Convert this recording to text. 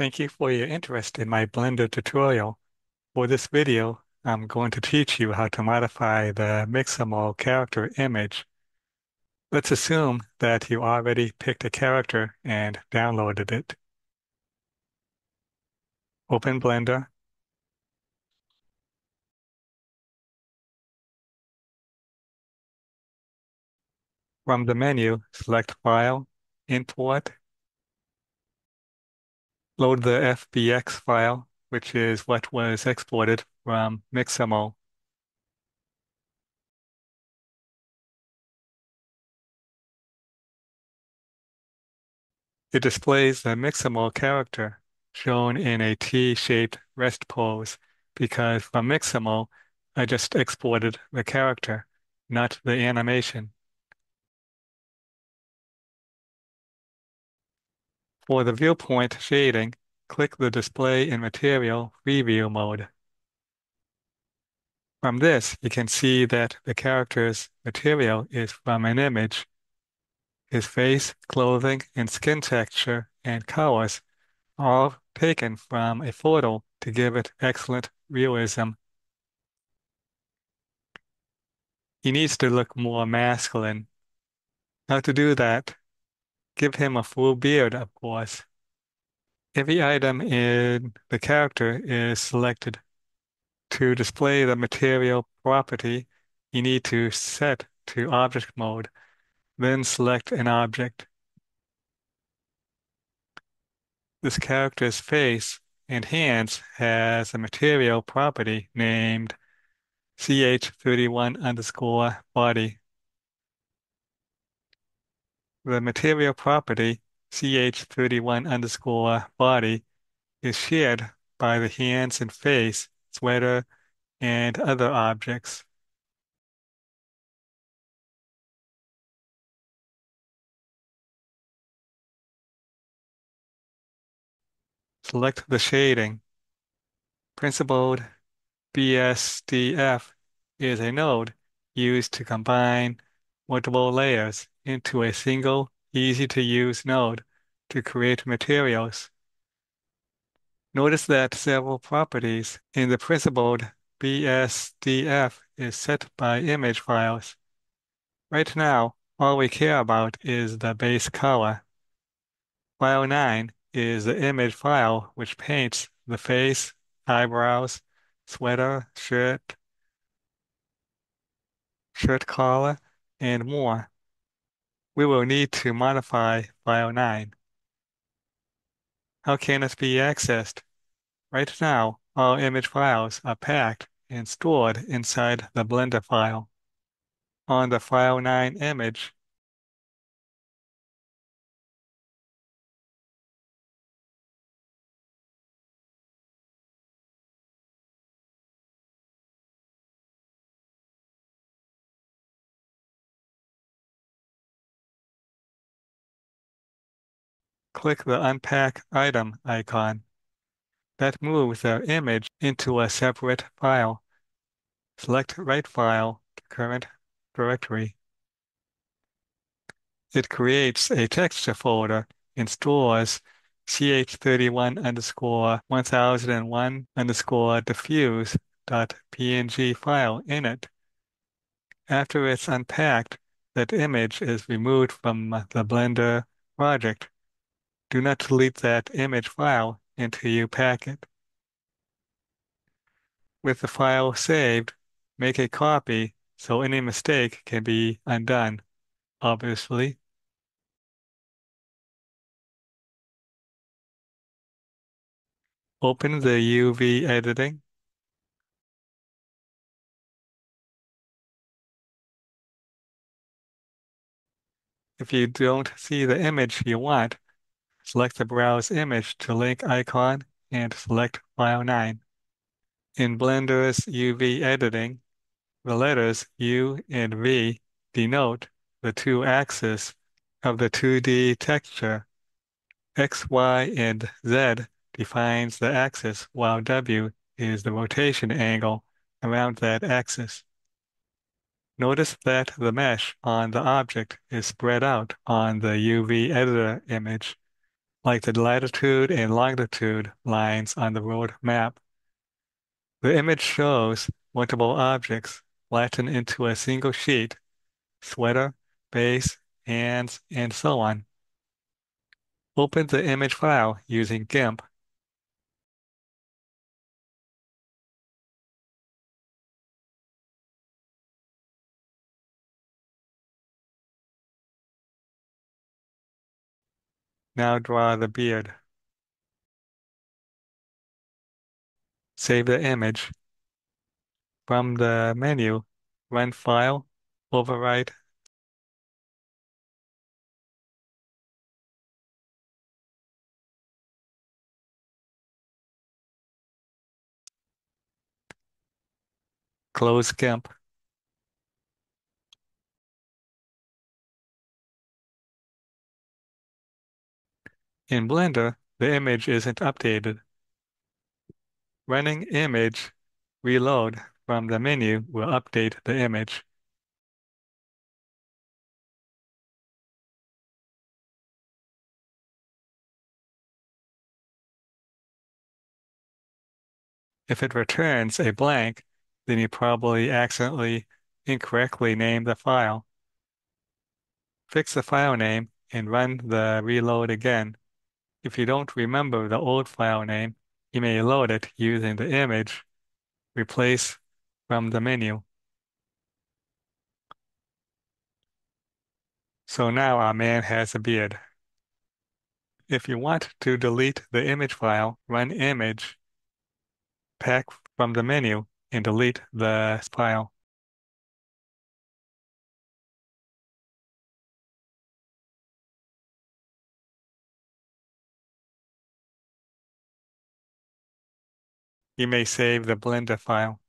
Thank you for your interest in my Blender tutorial. For this video, I'm going to teach you how to modify the Mixamo character image. Let's assume that you already picked a character and downloaded it. Open Blender. From the menu, select File, Import, load the FBX file, which is what was exported from Mixamo. It displays the Mixamo character shown in a T-shaped rest pose because from Mixamo, I just exported the character, not the animation. For the viewpoint shading, click the Display in Material Preview mode. From this, you can see that the character's material is from an image. His face, clothing, and skin texture and colors all taken from a photo to give it excellent realism. He needs to look more masculine. How to do that? Give him a full beard, of course. Every item in the character is selected. To display the material property, you need to set to object mode, then select an object. This character's face and hands has a material property named ch31 underscore body. The material property ch31 underscore body is shared by the hands and face, sweater, and other objects. Select the shading. Principled BSDF is a node used to combine multiple layers into a single easy-to-use node to create materials. Notice that several properties in the principled BSDF is set by image files. Right now, all we care about is the base color. File 9 is the image file which paints the face, eyebrows, sweater, shirt, shirt collar, and more. We will need to modify file 9. How can it be accessed? Right now, all image files are packed and stored inside the Blender file. On the File 9 image, click the Unpack Item icon. That moves the image into a separate file. Select Write File to Current Directory. It creates a texture folder and stores ch31 underscore 1001 underscore diffuse dot png file in it. After it's unpacked, that image is removed from the Blender project. Do not delete that image file pack it. With the file saved, make a copy so any mistake can be undone, obviously. Open the UV editing. If you don't see the image you want, select the Browse Image to Link icon and select File 9. In Blender's UV editing, the letters U and V denote the two axes of the 2D texture. X, Y, and Z defines the axis, while W is the rotation angle around that axis. Notice that the mesh on the object is spread out on the UV editor image. Like the latitude and longitude lines on the road map. The image shows multiple objects flattened into a single sheet, sweater, base, hands, and so on. Open the image file using GIMP. Now draw the beard. Save the image. From the menu, run File, Overwrite, close GIMP. In Blender, the image isn't updated. Running image reload from the menu will update the image. If it returns a blank, then you probably accidentally incorrectly named the file. Fix the file name and run the reload again. If you don't remember the old file name, you may load it using the image replace from the menu. So now our man has a beard. If you want to delete the image file, run image pack from the menu and delete the file. You may save the Blender file.